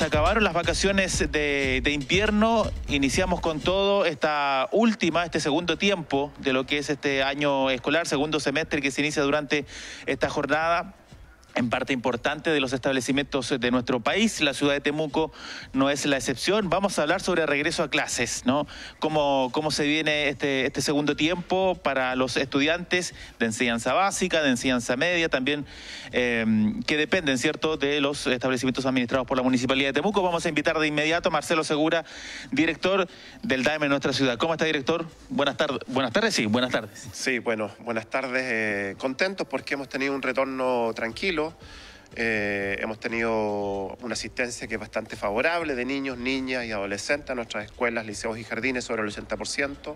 Se acabaron las vacaciones de, de, invierno, iniciamos con todo esta última, este segundo tiempo de lo que es este año escolar, segundo semestre que se inicia durante esta jornada en parte importante de los establecimientos de nuestro país. La ciudad de Temuco no es la excepción. Vamos a hablar sobre regreso a clases, ¿no? Cómo, cómo se viene este, este segundo tiempo para los estudiantes de enseñanza básica, de enseñanza media, también eh, que dependen, ¿cierto?, de los establecimientos administrados por la Municipalidad de Temuco. Vamos a invitar de inmediato a Marcelo Segura, director del DAEM en nuestra ciudad. ¿Cómo está, director? Buenas tardes. Buenas tardes, sí, buenas tardes. Sí, bueno, buenas tardes. Eh, contentos porque hemos tenido un retorno tranquilo eh, hemos tenido una asistencia que es bastante favorable de niños, niñas y adolescentes a nuestras escuelas, liceos y jardines sobre el 80%.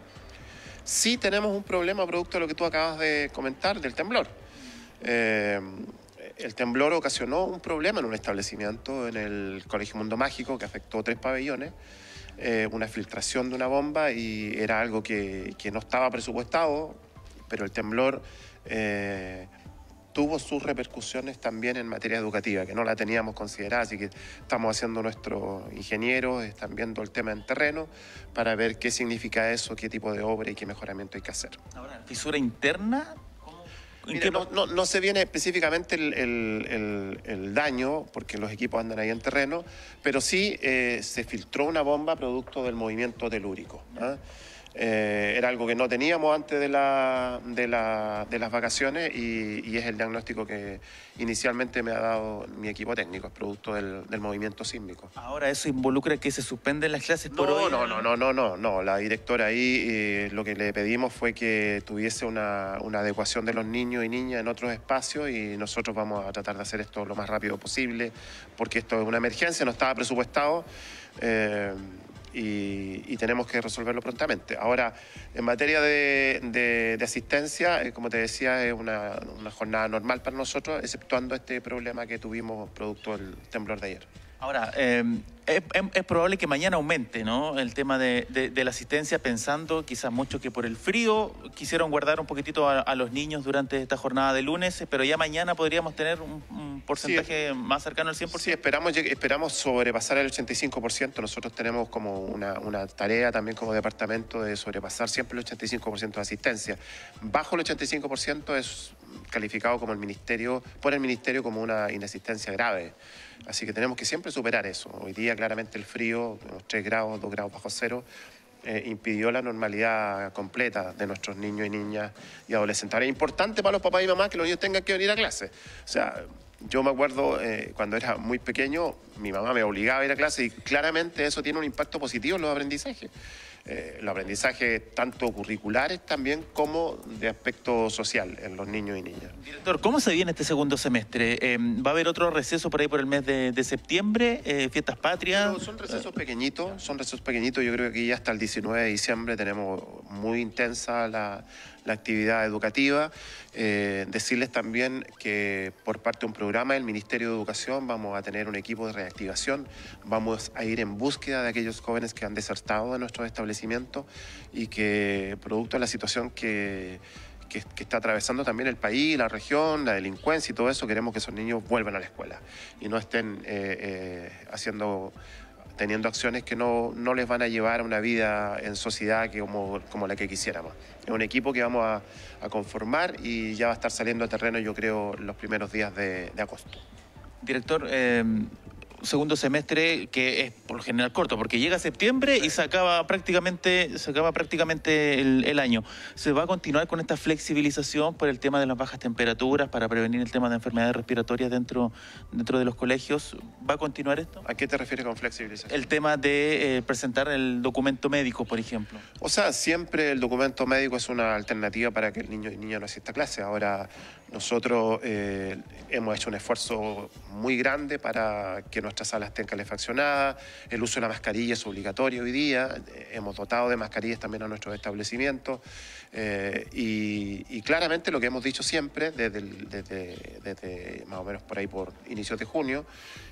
Sí tenemos un problema producto de lo que tú acabas de comentar, del temblor. Eh, el temblor ocasionó un problema en un establecimiento en el Colegio Mundo Mágico que afectó tres pabellones, eh, una filtración de una bomba y era algo que, que no estaba presupuestado, pero el temblor tuvo sus repercusiones también en materia educativa, que no la teníamos considerada, así que estamos haciendo nuestros ingenieros, están viendo el tema en terreno para ver qué significa eso, qué tipo de obra y qué mejoramiento hay que hacer. Ahora, fisura interna. no, se viene específicamente el, daño, porque los equipos andan ahí en terreno, pero sí eh, se filtró una bomba producto del movimiento telúrico. ¿ah? Eh, era algo que no teníamos antes de, la, de, las vacaciones y, es el diagnóstico que inicialmente me ha dado mi equipo técnico, es producto del, movimiento sísmico. Ahora, ¿eso involucra que se suspenden las clases por hoy? No, no, no, no, no, no. La directora ahí eh, lo que le pedimos fue que tuviese una, adecuación de los niños y niñas en otros espacios y nosotros vamos a tratar de hacer esto lo más rápido posible porque esto es una emergencia, no estaba presupuestado. Eh, y, tenemos que resolverlo prontamente. Ahora, en materia de, asistencia, eh, como te decía, es una, jornada normal para nosotros, exceptuando este problema que tuvimos producto del temblor de ayer. Ahora, em, es, probable que mañana aumente ¿no? el tema de, la asistencia, pensando quizás mucho que por el frío quisieron guardar un poquitito a, los niños durante esta jornada de lunes, pero ya mañana podríamos tener un, porcentaje más cercano al 100%. Sí, esperamos, esperamos sobrepasar el 85%. Nosotros tenemos como una, una tarea también como departamento de sobrepasar siempre el 85% de asistencia. Bajo el 85% es calificado como el ministerio, por el ministerio como una inasistencia grave. Así que tenemos que siempre superar eso. Hoy día claramente el frío, unos 3 grados, 2 grados bajo cero, eh, impidió la normalidad completa de nuestros niños y niñas y adolescentes. Ahora es importante para los papás y mamás que los niños tengan que venir a clase. O sea, yo me acuerdo eh, cuando era muy pequeño, mi mamá me obligaba a ir a clase y claramente eso tiene un impacto positivo en los aprendizajes eh, los aprendizajes tanto curriculares también como de aspecto social en los niños y niñas. Director, ¿cómo se viene este segundo semestre? Eh, ¿Va a haber otro receso por ahí por el mes de, septiembre? Eh, ¿Fiestas patrias? son recesos pequeñitos, son recesos pequeñitos. Yo creo que ya hasta el 19 de diciembre tenemos muy intensa la, la actividad educativa. Eh, decirles también que por parte de un programa del Ministerio de Educación vamos a tener un equipo de reactivación, vamos a ir en búsqueda de aquellos jóvenes que han desertado de nuestros establecimientos y que producto de la situación que, que, está atravesando también el país, la región, la delincuencia y todo eso, queremos que esos niños vuelvan a la escuela y no estén eh, eh, haciendo teniendo acciones que no, no, les van a llevar a una vida en sociedad que como, como la que quisiéramos. Es un equipo que vamos a, a, conformar y ya va a estar saliendo a terreno, yo creo, los primeros días de, agosto. Director, eh, segundo semestre que es por lo general corto, porque llega septiembre y se acaba prácticamente, se acaba prácticamente el, año. ¿Se va a continuar con esta flexibilización por el tema de las bajas temperaturas para prevenir el tema de enfermedades respiratorias dentro, dentro de los colegios? ¿Va a continuar esto? ¿A qué te refieres con flexibilización? El tema de eh, presentar el documento médico, por ejemplo. O sea, siempre el documento médico es una alternativa para que el niño y niña no asista a clase. Ahora, nosotros eh, hemos hecho un esfuerzo muy grande para que nuestras salas estén calefaccionadas, el uso de la mascarilla es obligatorio hoy día, eh, hemos dotado de mascarillas también a nuestros establecimientos. Eh, y, claramente lo que hemos dicho siempre desde, desde, más o menos por ahí por inicios de junio,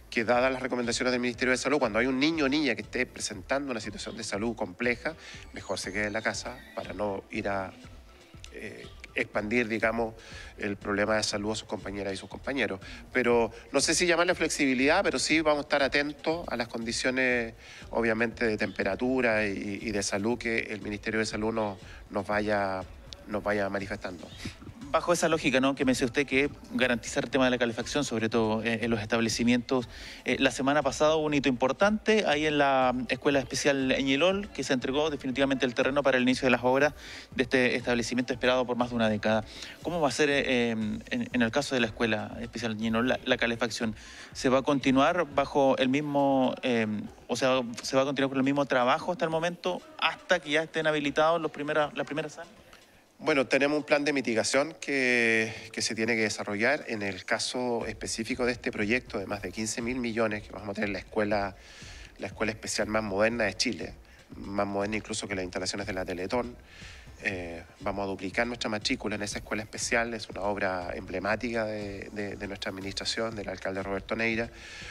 que dadas las recomendaciones del Ministerio de Salud, cuando hay un niño o niña que esté presentando una situación de salud compleja, mejor se quede en la casa para no ir a expandir, digamos, el problema de salud a sus compañeras y sus compañeros. Pero no sé si llamarle flexibilidad, pero sí vamos a estar atentos a las condiciones, obviamente, de temperatura y, de salud que el Ministerio de Salud nos, vaya, nos vaya manifestando bajo esa lógica, ¿no? Que me dice usted que garantizar el tema de la calefacción, sobre todo eh, en los establecimientos. Eh, la semana pasada hubo un hito importante ahí en la Escuela Especial Eñilol, que se entregó definitivamente el terreno para el inicio de las obras de este establecimiento esperado por más de una década. ¿Cómo va a ser eh, en, el caso de la Escuela Especial Eñilol la, calefacción? ¿Se va a continuar bajo el mismo, o sea, se va a continuar con el mismo trabajo hasta el momento, hasta que ya estén habilitados los primeras, las primeras salas? Bueno, tenemos un plan de mitigación que, se tiene que desarrollar. En el caso específico de este proyecto de más de 15 mil millones, que vamos a tener la escuela, la escuela especial más moderna de Chile, más moderna incluso que las instalaciones de la Teletón. Eh, vamos a duplicar nuestra matrícula en esa escuela especial, es una obra emblemática de, de nuestra administración, del alcalde Roberto Neira.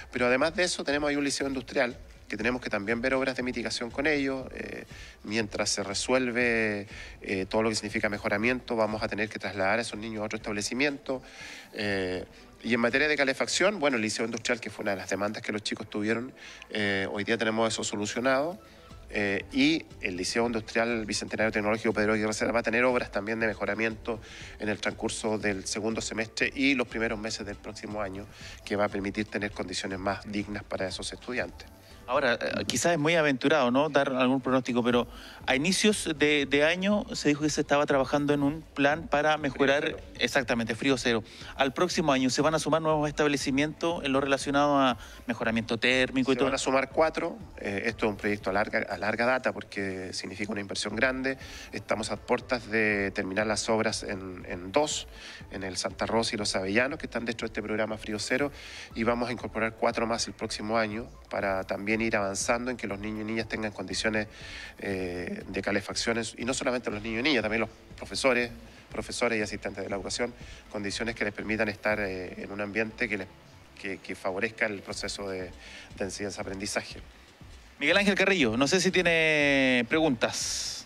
Pero además de eso tenemos ahí un liceo industrial que tenemos que también ver obras de mitigación con ellos. Eh, mientras se resuelve eh, todo lo que significa mejoramiento, vamos a tener que trasladar a esos niños a otro establecimiento. Eh, y en materia de calefacción, bueno, el liceo industrial, que fue una de las demandas que los chicos tuvieron, hoy día tenemos eso solucionado. y el Liceo Industrial Bicentenario Tecnológico Pedro Aguirre va a tener obras también de mejoramiento en el transcurso del segundo semestre y los primeros meses del próximo año, que va a permitir tener condiciones más dignas para esos estudiantes. Ahora, eh, quizás es muy aventurado, ¿no? Dar algún pronóstico, pero a inicios de, año se dijo que se estaba trabajando en un plan para mejorar, exactamente, frío cero. Al próximo año se van a sumar nuevos establecimientos en lo relacionado a mejoramiento térmico y todo. Se van a sumar cuatro. Eh, esto es un proyecto a larga, a larga data porque significa una inversión grande. Estamos a puertas de terminar las obras en, en dos, en el Santa Rosa y los Avellanos, que están dentro de este programa Frío Cero, y vamos a incorporar cuatro más el próximo año para también ir avanzando en que los niños y niñas tengan condiciones eh, de calefacciones, y no solamente los niños y niñas, también los profesores, profesores y asistentes de la educación, condiciones que les permitan estar eh, en un ambiente que, les, que, favorezca el proceso de, de enseñanza-aprendizaje. Miguel Ángel Carrillo, no sé si tiene preguntas.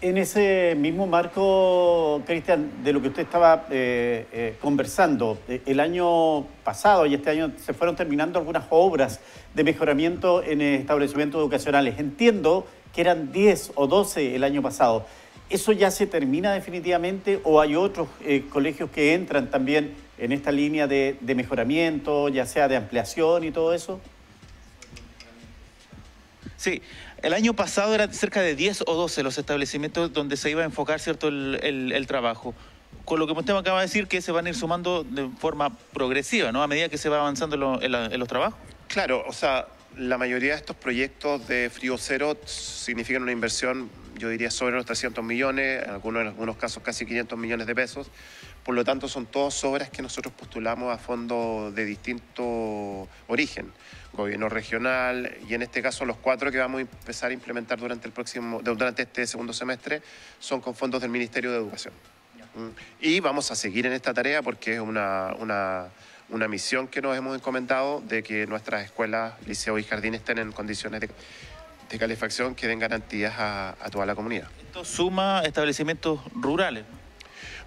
En ese mismo marco, Cristian, de lo que usted estaba eh, eh, conversando, eh, el año pasado y este año se fueron terminando algunas obras de mejoramiento en establecimientos educacionales. Entiendo que eran 10 o 12 el año pasado. ¿Eso ya se termina definitivamente o hay otros colegios que entran también en esta línea de mejoramiento, ya sea de ampliación y todo eso? Sí, el año pasado eran cerca de 10 o 12 los establecimientos donde se iba a enfocar cierto el, trabajo. Con lo que usted me acaba de decir que se van a ir sumando de forma progresiva, ¿no? A medida que se va avanzando en, los trabajos. Claro, o sea, la mayoría de estos proyectos de frío cero significan una inversión, yo diría, sobre los 300 millones, en algunos, en algunos casos casi 500 millones de pesos. Por lo tanto, son todas obras que nosotros postulamos a fondos de distinto origen gobierno regional y en este caso los cuatro que vamos a empezar a implementar durante el próximo durante este segundo semestre son con fondos del Ministerio de Educación. Y vamos a seguir en esta tarea porque es una, una, misión que nos hemos encomendado de que nuestras escuelas, liceos y jardines estén en condiciones de, calefacción que den garantías a, toda la comunidad. ¿Esto suma establecimientos rurales?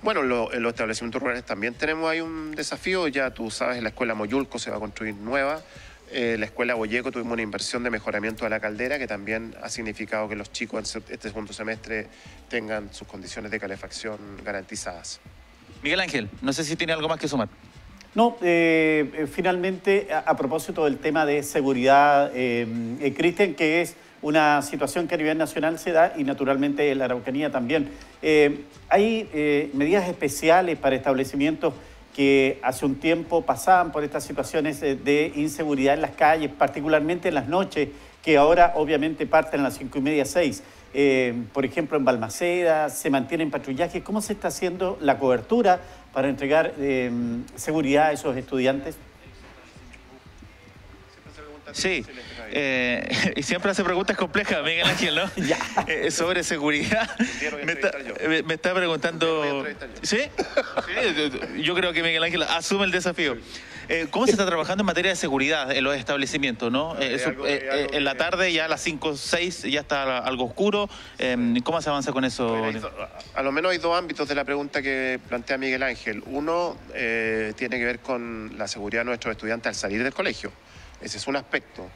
Bueno, en los establecimientos rurales también tenemos ahí un desafío. Ya tú sabes, la escuela Moyulco se va a construir nueva. Eh, la escuela Boyeco tuvimos una inversión de mejoramiento de la caldera que también ha significado que los chicos en este segundo semestre tengan sus condiciones de calefacción garantizadas. Miguel Ángel, no sé si tiene algo más que sumar. No, eh, eh, finalmente, a, propósito del tema de seguridad, Cristian, que es una situación que a nivel nacional se da y naturalmente en la Araucanía también. ¿Hay medidas especiales para establecimientos que hace un tiempo pasaban por estas situaciones de inseguridad en las calles, particularmente en las noches, que ahora obviamente parten a las cinco y media, seis. Eh, por ejemplo, en Balmaceda, se mantienen patrullajes. ¿Cómo se está haciendo la cobertura para entregar eh, seguridad a esos estudiantes? Sí, eh, y siempre hace preguntas complejas, Miguel Ángel, ¿no? Eh, sobre seguridad. Me está, preguntando... ¿Sí? ¿Sí? Yo creo que Miguel Ángel asume el desafío. Eh, ¿Cómo se está trabajando en materia de seguridad en los establecimientos? ¿no? Eh, Es eso- eh, eh, en la tarde, ya a las 5 o 6, ya está algo oscuro. Eh, ¿Cómo se avanza con eso? Bueno, a lo menos hay dos ámbitos de la pregunta que plantea Miguel Ángel. Uno eh, tiene que ver con la seguridad de nuestros estudiantes al salir del colegio. Ese es un aspecto.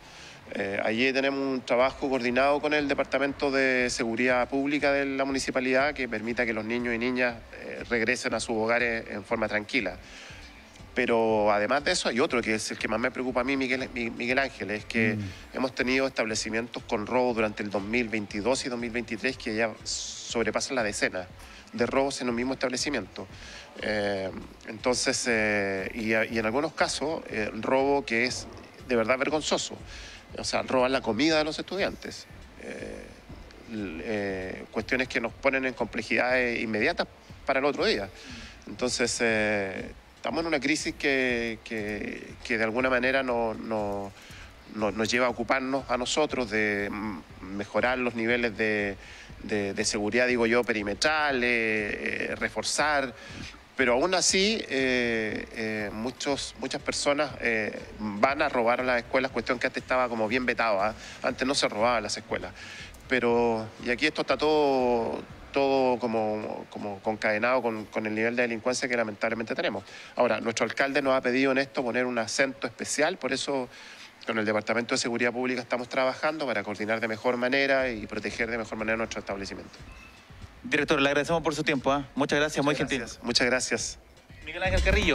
Eh, allí tenemos un trabajo coordinado con el Departamento de Seguridad Pública de la municipalidad que permita que los niños y niñas eh, regresen a sus hogares en forma tranquila. Pero además de eso hay otro que es el que más me preocupa a mí, Miguel, Mi- Miguel Ángel, es que hemos tenido establecimientos con robo durante el 2022 y 2023 que ya sobrepasan la decena de robos en un mismo establecimiento. Eh, entonces, eh, y, en algunos casos, eh, robo que es de verdad vergonzoso. O sea, roban la comida de los estudiantes. Eh, cuestiones que nos ponen en complejidades inmediatas para el otro día. Entonces, estamos en una crisis que, que- que de alguna manera no- no- no- nos lleva a ocuparnos a nosotros de mejorar los niveles de, de- de seguridad, digo yo, perimetrales, eh, reforzar. Pero aún así, eh, eh, muchos, muchas personas eh, van a robar las escuelas, cuestión que antes estaba como bien vetado. ¿ah? Antes no se robaba a las escuelas. Pero, y aquí esto está todo, todo como, como concadenado con, con el nivel de delincuencia que lamentablemente tenemos. Ahora, nuestro alcalde nos ha pedido en esto poner un acento especial, por eso con el Departamento de Seguridad Pública estamos trabajando para coordinar de mejor manera y proteger de mejor manera nuestro establecimiento. Director, le agradecemos por su tiempo. ¿ah? Muchas gracias, muy gentil. Muchas gracias. Miguel Ángel Carrillo.